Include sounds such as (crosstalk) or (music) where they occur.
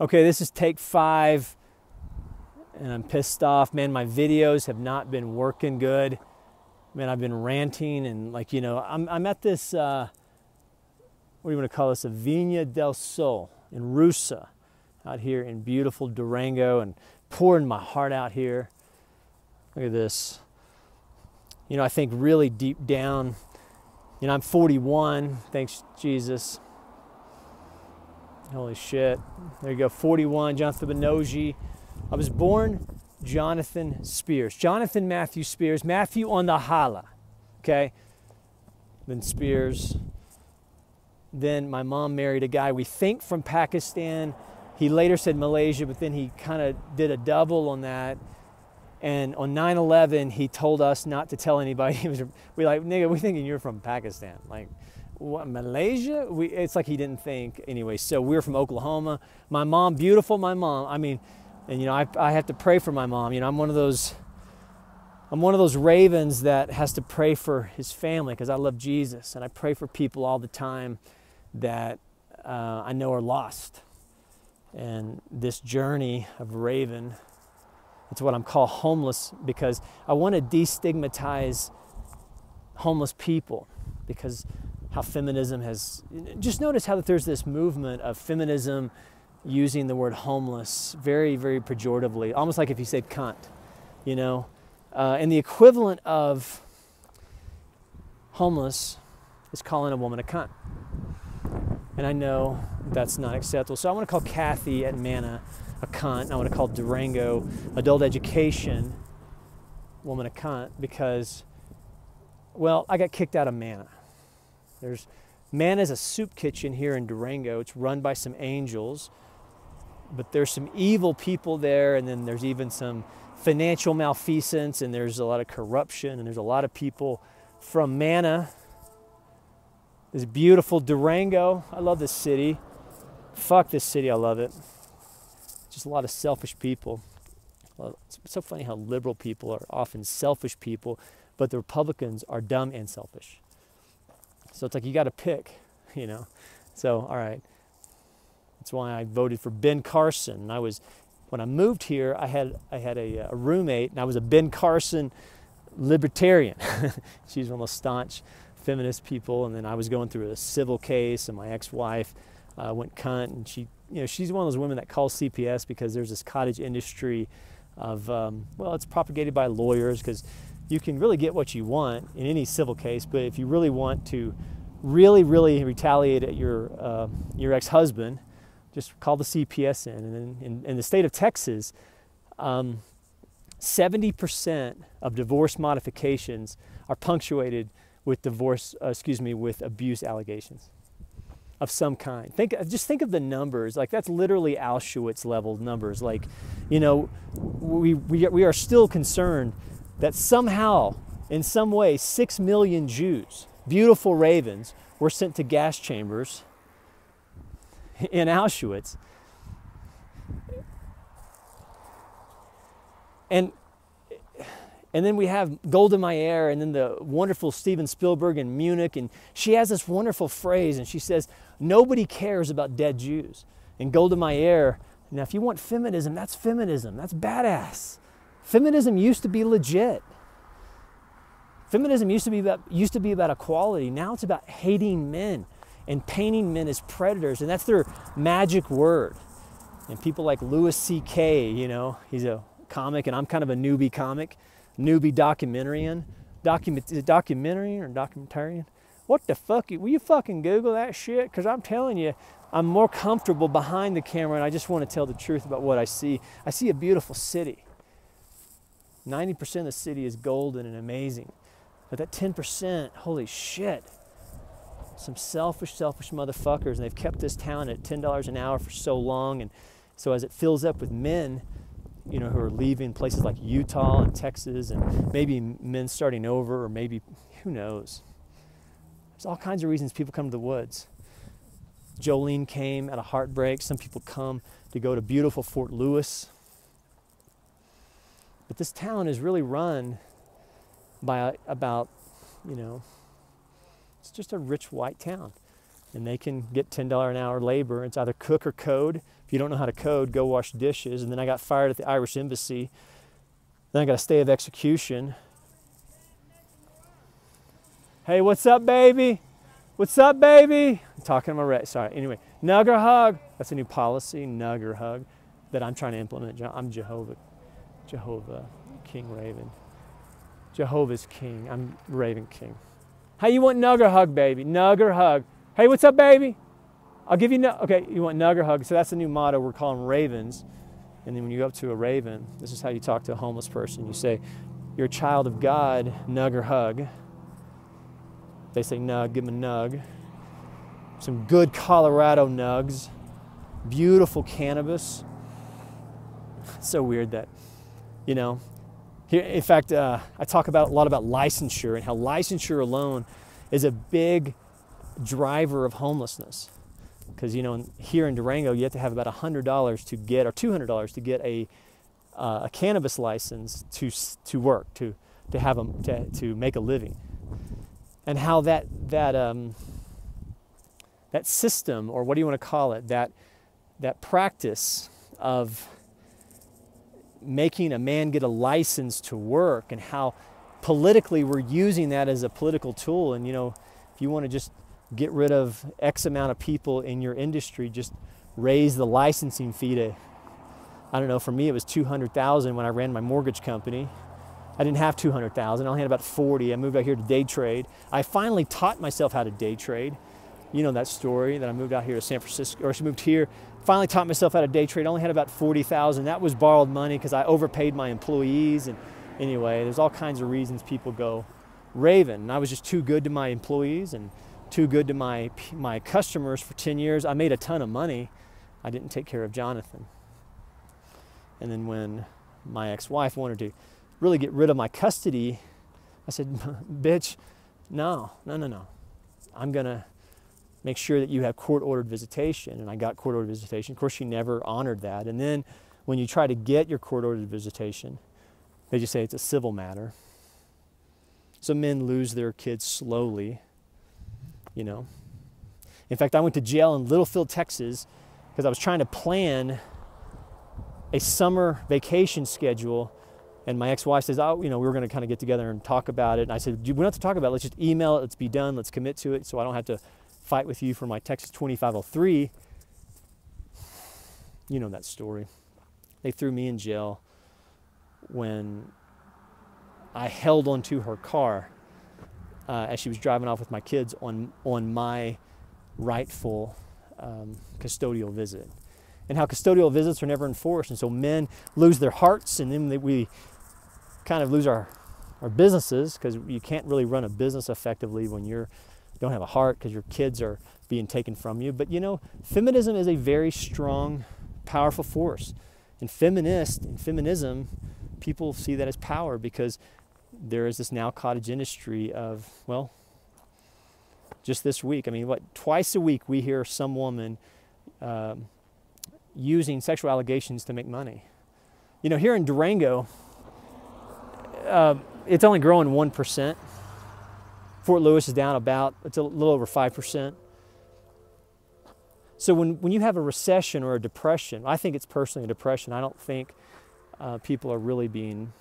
Okay, this is take five, and I'm pissed off. Man, my videos have not been working good. Man, I've been ranting and like, you know, I'm, I'm at this, uh, what do you want to call this? A Vina del Sol in Rusa, out here in beautiful Durango, and pouring my heart out here. Look at this. You know, I think really deep down, you know, I'm 41, thanks Jesus. Holy shit. There you go, 41, Jonathan Benoji. I was born Jonathan Spears. Jonathan Matthew Spears. Matthew on the Hala. Okay? Then Spears. Then my mom married a guy we think from Pakistan. He later said Malaysia, but then he kind of did a double on that. And on 9/11, he told us not to tell anybody. (laughs) He was, we like, nigga, we thinking you're from Pakistan. Like, what, Malaysia? We, it's like he didn't think anyway. So we are from Oklahoma. My mom, beautiful. My mom. I mean, and you know, I, I have to pray for my mom. You know, I'm one of those. I'm one of those ravens that has to pray for his family because I love Jesus, and I pray for people all the time that uh, I know are lost. And this journey of raven it's what I'm called homeless because I want to destigmatize homeless people because how feminism has just notice how that there's this movement of feminism using the word homeless very very pejoratively almost like if you said cunt you know uh, and the equivalent of homeless is calling a woman a cunt and i know that's not acceptable so i want to call kathy at manna a cunt. I want to call Durango adult education woman a cunt because, well, I got kicked out of Manna. There's Manna is a soup kitchen here in Durango. It's run by some angels, but there's some evil people there, and then there's even some financial malfeasance, and there's a lot of corruption, and there's a lot of people from Manna. This beautiful Durango. I love this city. Fuck this city, I love it just a lot of selfish people. It's so funny how liberal people are often selfish people, but the Republicans are dumb and selfish. So it's like you got to pick, (laughs) you know. So all right, that's why I voted for Ben Carson. I was when I moved here, I had I had a, a roommate, and I was a Ben Carson libertarian. (laughs) She's one of those staunch feminist people, and then I was going through a civil case, and my ex-wife uh, went cunt, and she you know, she's one of those women that calls CPS because there's this cottage industry of, um, well, it's propagated by lawyers because you can really get what you want in any civil case, but if you really want to really, really retaliate at your, uh, your ex-husband, just call the CPS in. And in, in the state of Texas, um, 70% of divorce modifications are punctuated with divorce, uh, excuse me, with abuse allegations of some kind. Think, just think of the numbers. Like that's literally Auschwitz level numbers. Like, you know, we, we, we are still concerned that somehow, in some way, six million Jews, beautiful ravens, were sent to gas chambers (laughs) in Auschwitz. And and then we have Golda Meir and then the wonderful Steven Spielberg in Munich. And she has this wonderful phrase and she says, Nobody cares about dead Jews. And Golda Meir, now if you want feminism, that's feminism. That's badass. Feminism used to be legit. Feminism used to be about, used to be about equality. Now it's about hating men and painting men as predators. And that's their magic word. And people like Louis C.K., you know, he's a comic and I'm kind of a newbie comic newbie documentarian. Document, documentarian or documentarian? What the fuck? Will you fucking Google that shit? Because I'm telling you, I'm more comfortable behind the camera and I just want to tell the truth about what I see. I see a beautiful city. 90% of the city is golden and amazing. But that 10%, holy shit. Some selfish, selfish motherfuckers. And they've kept this town at $10 an hour for so long. And so as it fills up with men, you know, who are leaving places like Utah and Texas, and maybe men starting over, or maybe who knows. There's all kinds of reasons people come to the woods. Jolene came at a heartbreak. Some people come to go to beautiful Fort Lewis. But this town is really run by about, you know, it's just a rich white town. And they can get $10 an hour labor. It's either cook or code If you don't know how to code, go wash dishes. And then I got fired at the Irish Embassy. Then I got a stay of execution. Hey, what's up, baby? What's up, baby? I'm talking to my right. Sorry. Anyway, nugger hug. That's a new policy, nugger hug, that I'm trying to implement. I'm Jehovah, Jehovah, King Raven. Jehovah's King. I'm Raven King. Hey, you want nugger hug, baby? Nugger hug. Hey, what's up, baby? I'll give you no. Okay, you want nugger hug. So that's the new motto. We're calling ravens. And then when you go up to a raven, this is how you talk to a homeless person. You say, You're a child of God, nugger hug. They say nug, give them a nug. Some good Colorado nugs. Beautiful cannabis. It's (laughs) so weird that, you know, here, in fact, uh, I talk about a lot about licensure and how licensure alone is a big driver of homelessness. Because you know, here in Durango, you have to have about hundred dollars to get, or two hundred dollars to get a uh, a cannabis license to to work, to to have a, to to make a living and how that that um, that system, or what do you want to call it, that that practice of making a man get a license to work, and how politically we're using that as a political tool. And you know, if you want to just get rid of X amount of people in your industry, just raise the licensing fee to, I don't know, for me it was 200,000 when I ran my mortgage company. I didn't have 200,000. I only had about 40. I moved out here to day trade. I finally taught myself how to day trade. You know that story that I moved out here to San Francisco, or I moved here. Finally taught myself how to day trade. I only had about 40,000. That was borrowed money because I overpaid my employees. And anyway, there's all kinds of reasons people go Raven. And I was just too good to my employees and too good to my my customers for 10 years. I made a ton of money. I didn't take care of Jonathan. And then when my ex-wife wanted to really get rid of my custody, I said, (laughs) bitch, no, no, no, no. I'm going to make sure that you have court ordered visitation. And I got court ordered visitation. Of course, she never honored that. And then when you try to get your court ordered visitation, they just say it's a civil matter. So men lose their kids slowly, you know. In fact, I went to jail in Littlefield, Texas, because I was trying to plan a summer vacation schedule and my ex-wife says, "Oh, you know, we were going to kind of get together and talk about it." And I said, "We don't have to talk about it. Let's just email it. Let's be done. Let's commit to it, so I don't have to fight with you for my Texas 2503." You know that story. They threw me in jail when I held onto her car uh, as she was driving off with my kids on on my rightful um, custodial visit and how custodial visits are never enforced. And so men lose their hearts, and then we kind of lose our, our businesses because you can't really run a business effectively when you're don't have a heart because your kids are being taken from you. But you know, feminism is a very strong, powerful force. And feminist and feminism, people see that as power because there is this now cottage industry of, well, just this week, I mean, what, twice a week we hear some woman um, using sexual allegations to make money. You know, here in Durango, uh, it's only growing 1%. Fort Lewis is down about, it's a little over 5%. So when, when you have a recession or a depression, I think it's personally a depression. I don't think uh, people are really being